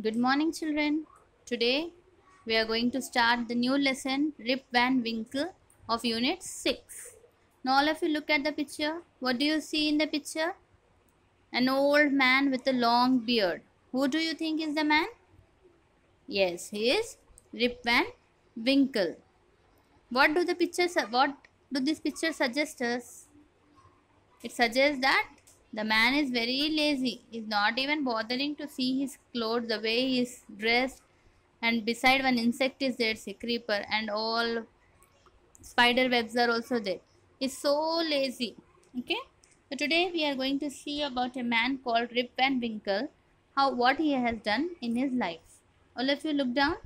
Good morning, children. Today we are going to start the new lesson Rip Van Winkle of Unit 6. Now, all of you look at the picture. What do you see in the picture? An old man with a long beard. Who do you think is the man? Yes, he is Rip Van Winkle. What do the pictures what do this picture suggest us? It suggests that the man is very lazy. He's not even bothering to see his clothes, the way he is dressed, and beside one insect is there, a creeper, and all spider webs are also there. He's so lazy. Okay. So today we are going to see about a man called Rip Van Winkle, how what he has done in his life. All of you look down.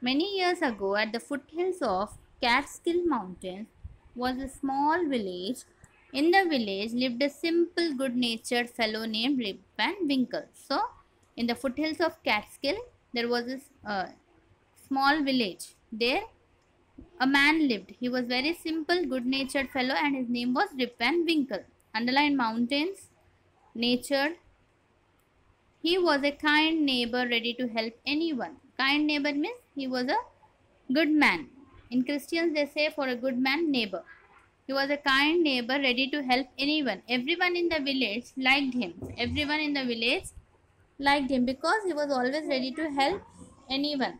Many years ago, at the foothills of Catskill Mountains, was a small village in the village lived a simple, good natured fellow named Rip Van Winkle. So, in the foothills of Catskill, there was a uh, small village. There, a man lived. He was very simple, good natured fellow, and his name was Rip Van Winkle. Underlined mountains, natured. He was a kind neighbor ready to help anyone. Kind neighbor means he was a good man. In Christians, they say for a good man, neighbor. He was a kind neighbor ready to help anyone. Everyone in the village liked him. Everyone in the village liked him because he was always ready to help anyone.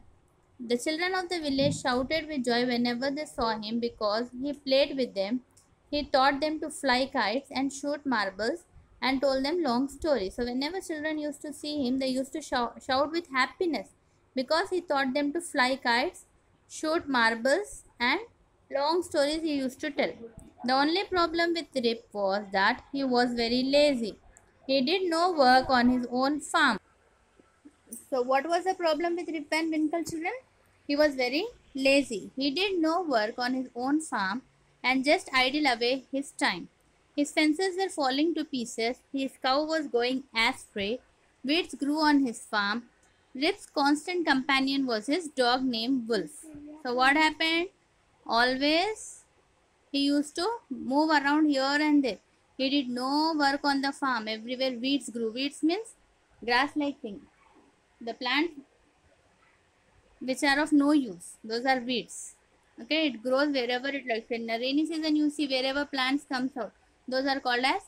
The children of the village shouted with joy whenever they saw him because he played with them. He taught them to fly kites and shoot marbles and told them long stories. So, whenever children used to see him, they used to shout, shout with happiness because he taught them to fly kites, shoot marbles, and long stories he used to tell. The only problem with Rip was that he was very lazy. He did no work on his own farm. So, what was the problem with Rip Van Winkle children? He was very lazy. He did no work on his own farm and just idle away his time. His fences were falling to pieces. His cow was going astray. Weeds grew on his farm. Rip's constant companion was his dog named Wolf. So, what happened? Always he used to move around here and there. He did no work on the farm. Everywhere weeds grew. Weeds means grass like thing. The plants which are of no use. Those are weeds. Okay, it grows wherever it likes. In the rainy season, you see wherever plants comes out. Those are called as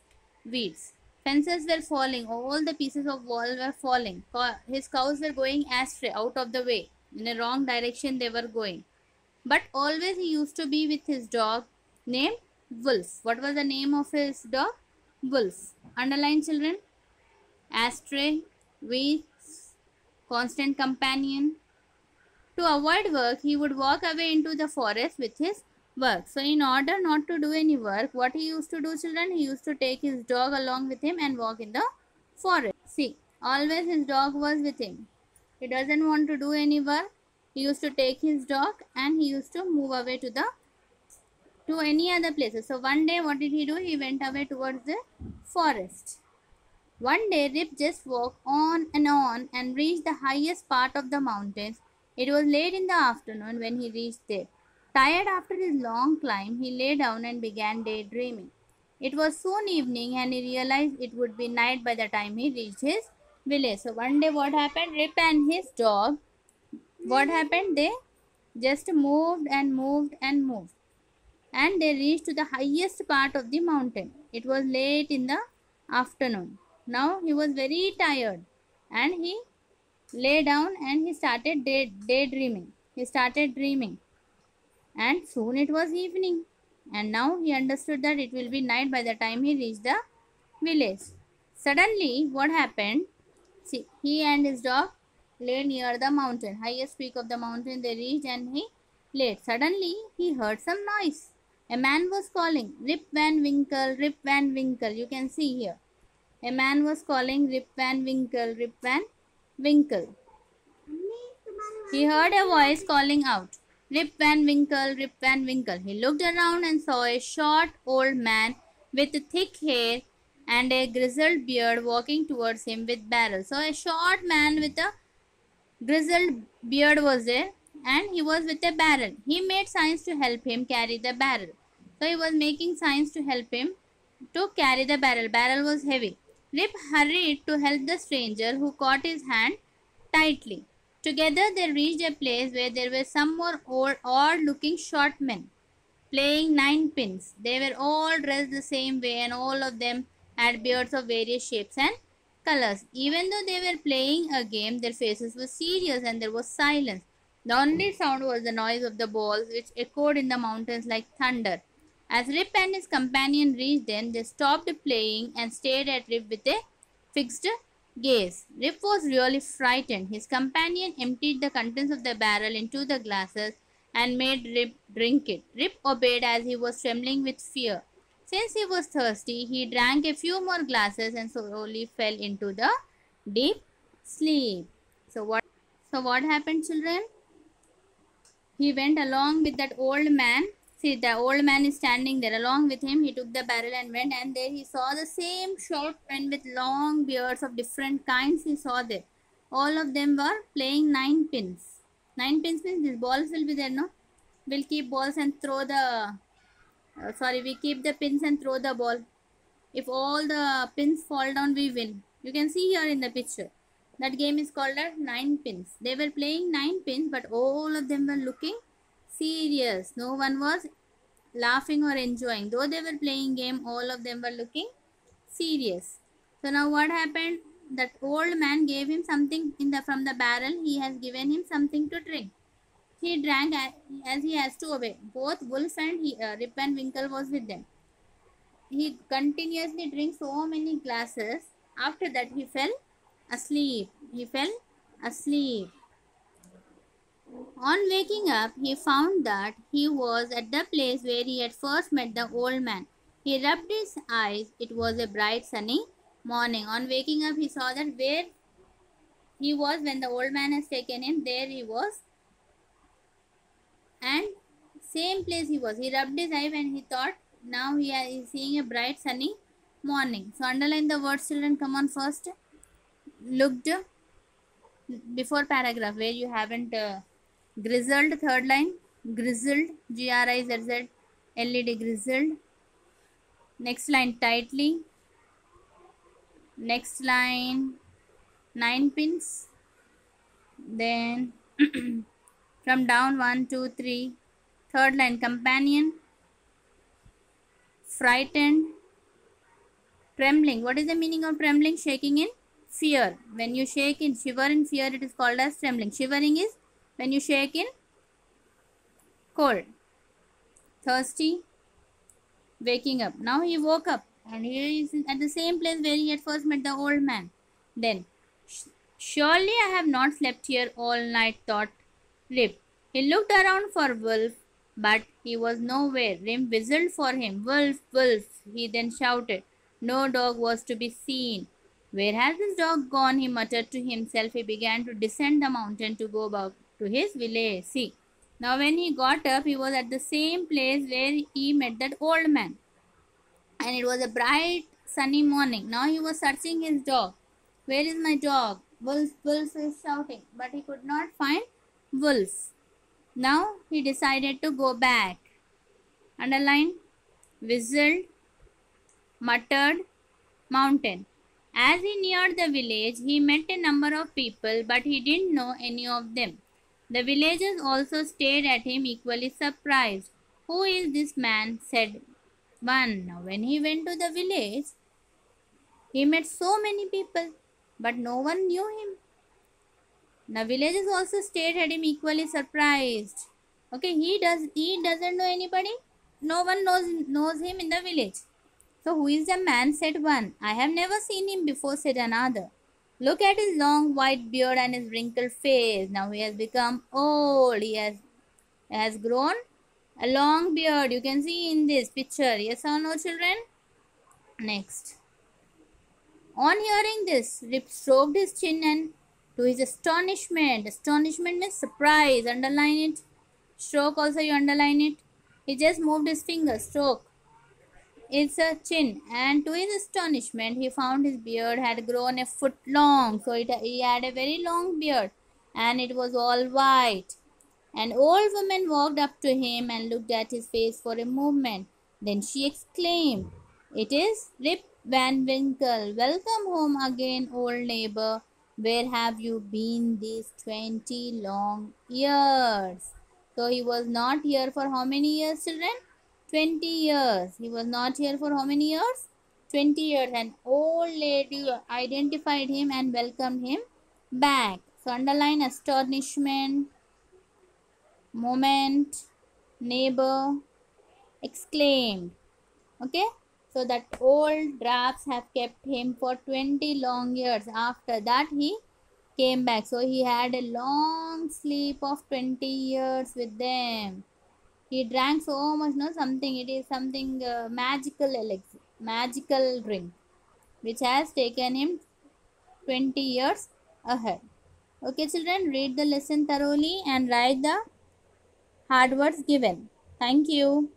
weeds. Fences were falling. All the pieces of wall were falling. His cows were going astray, out of the way. In a wrong direction they were going. But always he used to be with his dog named Wolf. What was the name of his dog? Wolf. Underline children. Astray, weeds, constant companion. To avoid work, he would walk away into the forest with his work. So, in order not to do any work, what he used to do, children? He used to take his dog along with him and walk in the forest. See, always his dog was with him. He doesn't want to do any work. He used to take his dog and he used to move away to the to any other places. So one day what did he do? He went away towards the forest. One day Rip just walked on and on and reached the highest part of the mountains. It was late in the afternoon when he reached there. Tired after his long climb, he lay down and began daydreaming. It was soon evening and he realized it would be night by the time he reached his village. So one day what happened? Rip and his dog, what happened? They just moved and moved and moved and they reached to the highest part of the mountain. It was late in the afternoon. Now he was very tired and he lay down and he started day, daydreaming. He started dreaming and soon it was evening and now he understood that it will be night by the time he reached the village. Suddenly what happened? See, he and his dog lay near the mountain, highest peak of the mountain they reached and he laid. Suddenly he heard some noise a man was calling, Rip Van Winkle, Rip Van Winkle. You can see here. A man was calling Rip Van Winkle, Rip Van Winkle. He heard a voice calling out, Rip Van Winkle, Rip Van Winkle. He looked around and saw a short old man with thick hair and a grizzled beard walking towards him with barrel. So a short man with a grizzled beard was there and he was with a barrel. He made signs to help him carry the barrel. So he was making signs to help him to carry the barrel. Barrel was heavy. Rip hurried to help the stranger who caught his hand tightly. Together they reached a place where there were some more old, odd looking short men playing nine pins. They were all dressed the same way and all of them had beards of various shapes and colors. Even though they were playing a game, their faces were serious and there was silence. The only sound was the noise of the balls which echoed in the mountains like thunder. As Rip and his companion reached them, they stopped playing and stared at Rip with a fixed gaze. Rip was really frightened. His companion emptied the contents of the barrel into the glasses and made Rip drink it. Rip obeyed as he was trembling with fear. Since he was thirsty, he drank a few more glasses and slowly fell into the deep sleep. So what so what happened children? He went along with that old man See, the old man is standing there. Along with him, he took the barrel and went, and there he saw the same short men with long beards of different kinds. He saw there. All of them were playing nine pins. Nine pins means these balls will be there, no? We'll keep balls and throw the. Uh, sorry, we keep the pins and throw the ball. If all the pins fall down, we win. You can see here in the picture. That game is called as nine pins. They were playing nine pins, but all of them were looking serious. No one was laughing or enjoying. Though they were playing game, all of them were looking serious. So now what happened? That old man gave him something in the from the barrel. He has given him something to drink. He drank as he has to obey. Both Wolf and he, uh, Rip Van Winkle was with them. He continuously drank so many glasses. After that, he fell asleep. He fell asleep. On waking up, he found that he was at the place where he had first met the old man. He rubbed his eyes. It was a bright sunny morning. On waking up, he saw that where he was when the old man has taken him, there he was. And same place he was. He rubbed his eye and he thought now he is seeing a bright sunny morning. So underline the words children. Come on first. Looked before paragraph where you haven't uh, grizzled third line grizzled g r i z z l e d grizzled next line tightly next line nine pins then from down one two three. Third line companion. Frightened. Trembling. What is the meaning of trembling? Shaking in fear. When you shake in shiver in fear it is called as trembling. Shivering is when you shake in cold. Thirsty. Waking up. Now he woke up and he is at the same place where he had first met the old man. Then surely i have not slept here all night thought rip he looked around for wolf but he was nowhere Rip whistled for him wolf wolf he then shouted no dog was to be seen where has this dog gone he muttered to himself he began to descend the mountain to go back to his village. See, now when he got up, he was at the same place where he met that old man. And it was a bright sunny morning. Now he was searching his dog. Where is my dog? Wolf, Wolf is shouting. But he could not find Wolf. Now he decided to go back. Underline, whistled, muttered, mountain. As he neared the village, he met a number of people, but he didn't know any of them. The villagers also stared at him equally surprised. Who is this man? said one. Now, when he went to the village, he met so many people, but no one knew him. The villagers also stared at him equally surprised. Okay, he does he doesn't know anybody. No one knows knows him in the village. So who is the man? said one. I have never seen him before, said another. Look at his long white beard and his wrinkled face. Now he has become old. He has, has grown a long beard. You can see in this picture. Yes or no, children? Next. On hearing this, Rip stroked his chin and to his astonishment, astonishment means surprise, underline it. Stroke also you underline it. He just moved his finger, stroke. Its a chin. And to his astonishment he found his beard had grown a foot long. So it, he had a very long beard. And it was all white. An old woman walked up to him and looked at his face for a moment. Then she exclaimed it is rip van winkle. Welcome home again old neighbor Where have you been these 20 long years? So he was not here for how many years, children? 20 years. He was not here for how many years? 20 years. An old lady identified him and welcomed him back. So underline astonishment, moment, neighbor, exclaimed. Okay. So that old drafts have kept him for 20 long years. After that he came back. So he had a long sleep of 20 years with them. He drank so much, no, something, it is something uh, magical elixir, magical drink, which has taken him 20 years ahead. Okay, children, read the lesson thoroughly and write the hard words given. Thank you.